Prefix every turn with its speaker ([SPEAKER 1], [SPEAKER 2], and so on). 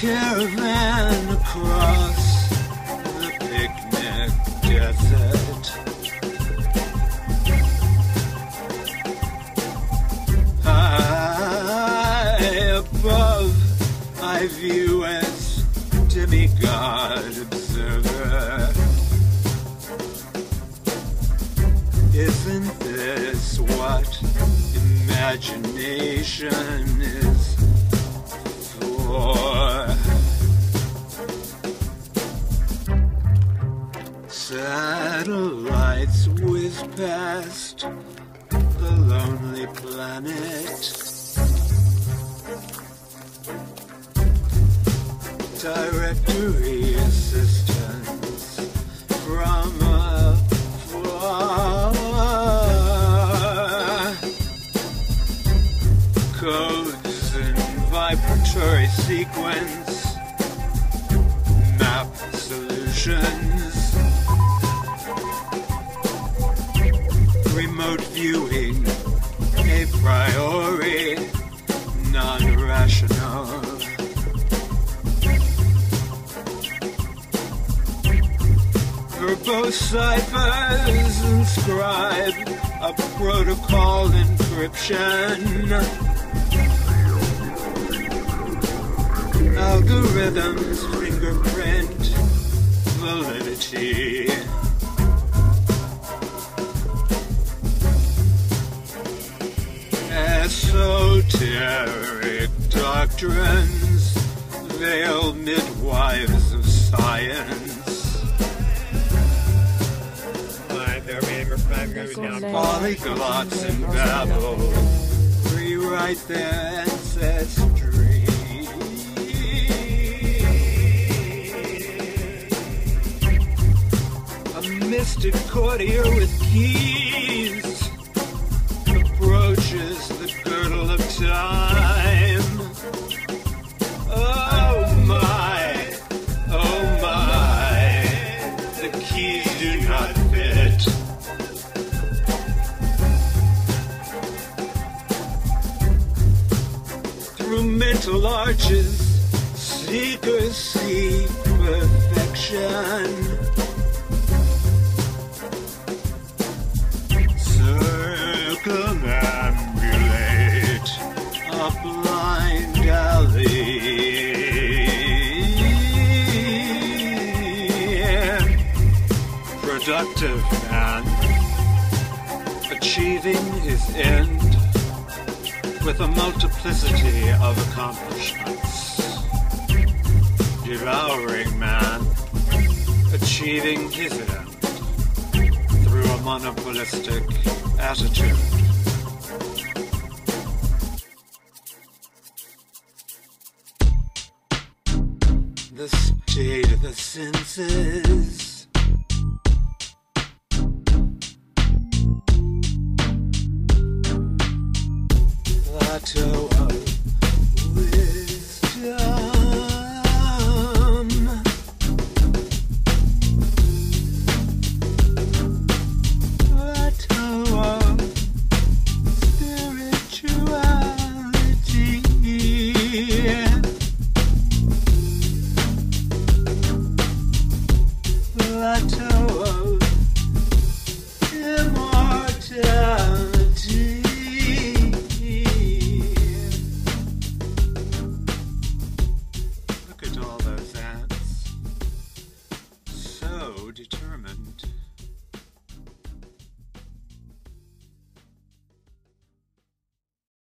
[SPEAKER 1] caravan across the picnic desert. High above, I view as demigod observer. Isn't this what imagination is? Whiz past the lonely planet. Directory assistance from afar. Codes in vibratory sequence. Map solutions. Viewing. A priori. Non-rational. Verbose ciphers inscribe a protocol encryption. Algorithms fingerprint validity. Esoteric doctrines veil midwives of science.
[SPEAKER 2] Alright, they're waiting for five movies now.
[SPEAKER 1] Polyglots in Babel rewrite their ancestry. A mystic courtier with keys time. Oh my, oh my, the keys do not fit. Through mental arches, seekers see perfection. Productive man, achieving his end with a multiplicity of accomplishments. Devouring man, achieving his end through a monopolistic attitude. The state of the senses. Of Determined.